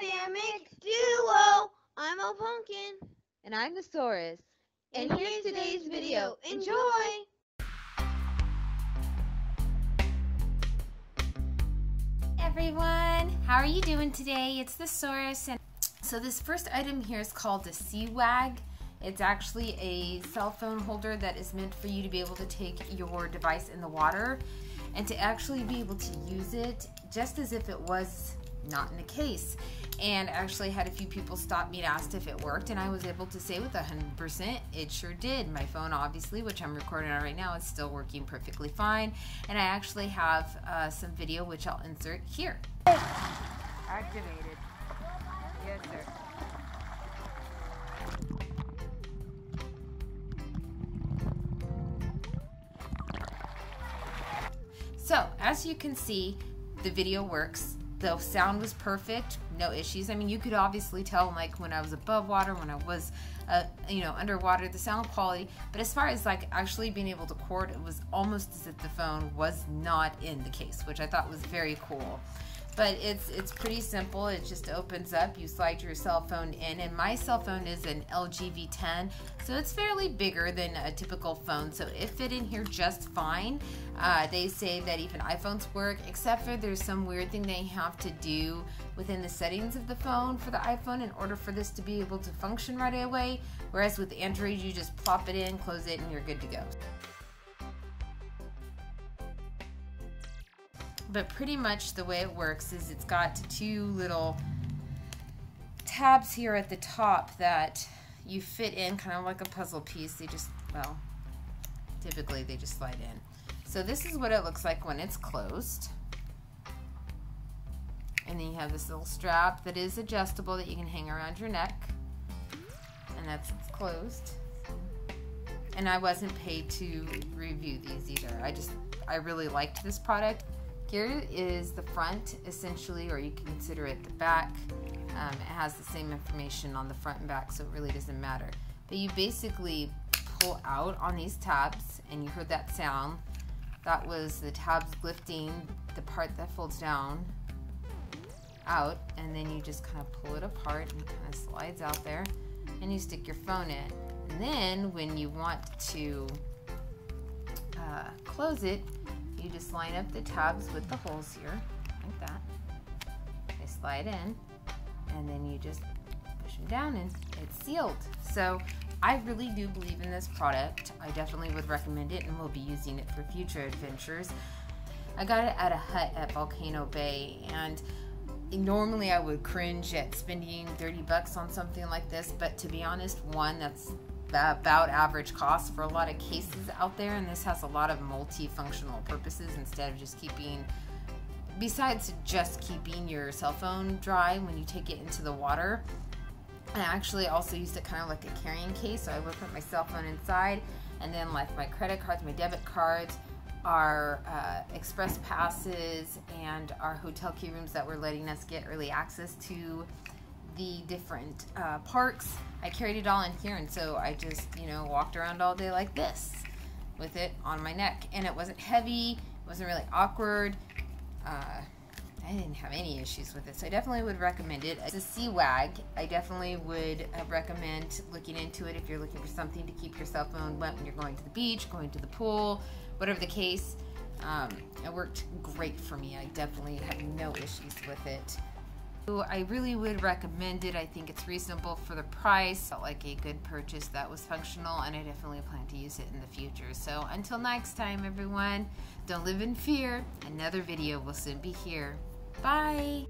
dynamic duo. I'm a pumpkin. And I'm the Saurus. And here's today's video. Enjoy! everyone how are you doing today it's the Saurus and so this first item here is called the Seawag it's actually a cell phone holder that is meant for you to be able to take your device in the water and to actually be able to use it just as if it was not in a case. And actually had a few people stop me and asked if it worked, and I was able to say with 100% it sure did. My phone, obviously, which I'm recording on right now, is still working perfectly fine. And I actually have uh, some video which I'll insert here. Activated. Yes, sir. So, as you can see, the video works. The sound was perfect, no issues. I mean, you could obviously tell, like when I was above water, when I was, uh, you know, underwater, the sound quality. But as far as like actually being able to record, it was almost as if the phone was not in the case, which I thought was very cool but it's it's pretty simple. It just opens up. You slide your cell phone in and my cell phone is an LG V10 so it's fairly bigger than a typical phone. So it fit in here just fine. Uh, they say that even iPhones work except for there's some weird thing they have to do within the settings of the phone for the iPhone in order for this to be able to function right away. Whereas with Android you just plop it in close it and you're good to go but pretty much the way it works is it's got two little tabs here at the top that you fit in kind of like a puzzle piece. They just, well, typically they just slide in. So this is what it looks like when it's closed. And then you have this little strap that is adjustable that you can hang around your neck. And that's closed. And I wasn't paid to review these either. I just, I really liked this product. Here is the front, essentially, or you can consider it the back. Um, it has the same information on the front and back, so it really doesn't matter. But you basically pull out on these tabs, and you heard that sound. That was the tabs lifting the part that folds down out, and then you just kind of pull it apart, and it kind of slides out there, and you stick your phone in. And then when you want to uh, close it, you just line up the tabs with the holes here, like that. They slide in, and then you just push them down and it's sealed. So I really do believe in this product. I definitely would recommend it and we'll be using it for future adventures. I got it at a hut at Volcano Bay and normally I would cringe at spending 30 bucks on something like this, but to be honest, one, that's about average cost for a lot of cases out there and this has a lot of multifunctional purposes instead of just keeping besides just keeping your cell phone dry when you take it into the water. I actually also used it kind of like a carrying case so I would put my cell phone inside and then like my credit cards my debit cards our uh, express passes and our hotel key rooms that were letting us get early access to the different uh, parks. I carried it all in here, and so I just, you know, walked around all day like this with it on my neck. And it wasn't heavy, it wasn't really awkward. Uh, I didn't have any issues with it, so I definitely would recommend it. It's a Seawag. I definitely would recommend looking into it if you're looking for something to keep your cell phone wet when you're going to the beach, going to the pool, whatever the case. Um, it worked great for me. I definitely have no issues with it. I really would recommend it. I think it's reasonable for the price. Felt like a good purchase that was functional and I definitely plan to use it in the future. So until next time everyone, don't live in fear. Another video will soon be here. Bye!